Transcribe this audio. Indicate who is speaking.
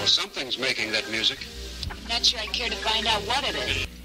Speaker 1: Well, something's making that music.
Speaker 2: I'm Not sure I care to find out what it is.